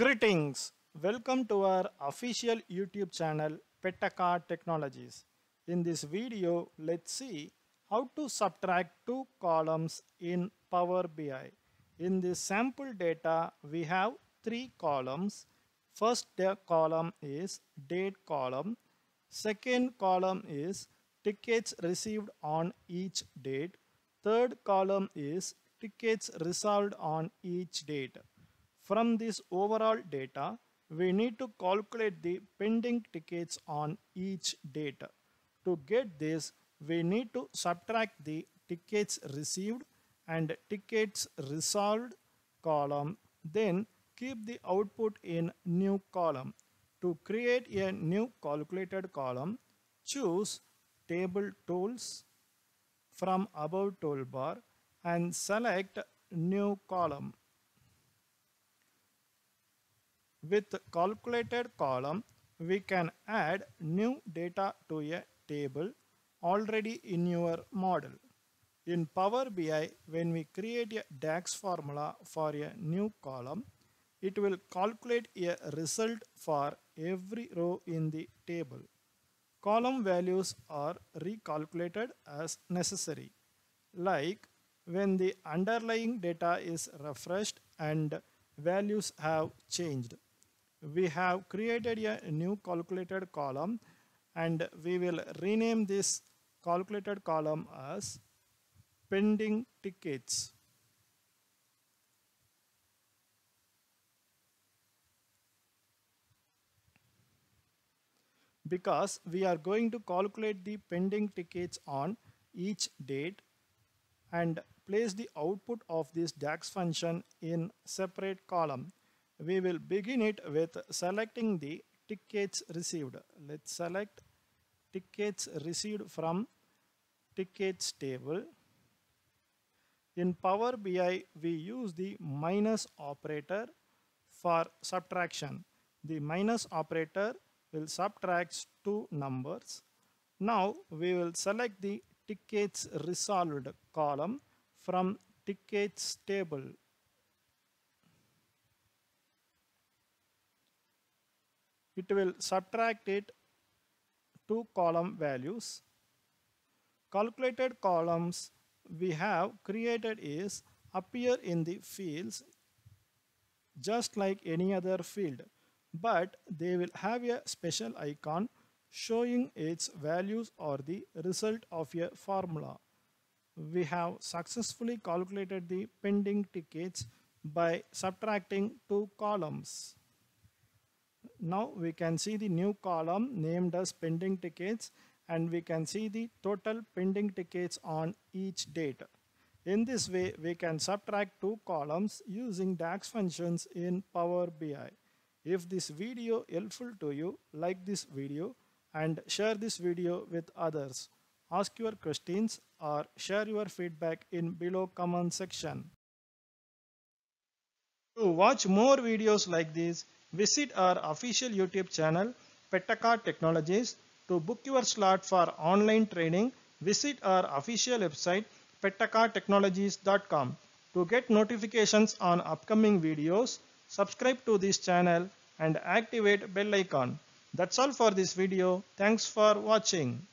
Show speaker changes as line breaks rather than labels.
Greetings! Welcome to our official YouTube channel Pettaka Technologies. In this video, let's see how to subtract two columns in Power BI. In this sample data, we have three columns. First column is date column. Second column is tickets received on each date. Third column is tickets resolved on each date. From this overall data, we need to calculate the pending tickets on each date. To get this, we need to subtract the tickets received and tickets resolved column, then keep the output in new column. To create a new calculated column, choose Table Tools from above toolbar and select New Column. With calculated column, we can add new data to a table already in your model. In Power BI, when we create a DAX formula for a new column, it will calculate a result for every row in the table. Column values are recalculated as necessary, like when the underlying data is refreshed and values have changed we have created a new calculated column and we will rename this calculated column as pending tickets. Because we are going to calculate the pending tickets on each date and place the output of this DAX function in separate column we will begin it with selecting the tickets received. Let's select tickets received from tickets table. In Power BI, we use the minus operator for subtraction. The minus operator will subtract two numbers. Now we will select the tickets resolved column from tickets table it will subtract it two column values. Calculated columns we have created is appear in the fields just like any other field but they will have a special icon showing its values or the result of a formula. We have successfully calculated the pending tickets by subtracting two columns. Now we can see the new column named as pending tickets and we can see the total pending tickets on each date. In this way, we can subtract two columns using DAX functions in Power BI. If this video helpful to you, like this video and share this video with others. Ask your questions or share your feedback in below comment section. To watch more videos like this, Visit our official YouTube channel Pettaka Technologies. To book your slot for online training, visit our official website pettakatechnologies.com. To get notifications on upcoming videos, subscribe to this channel and activate bell icon. That's all for this video. Thanks for watching.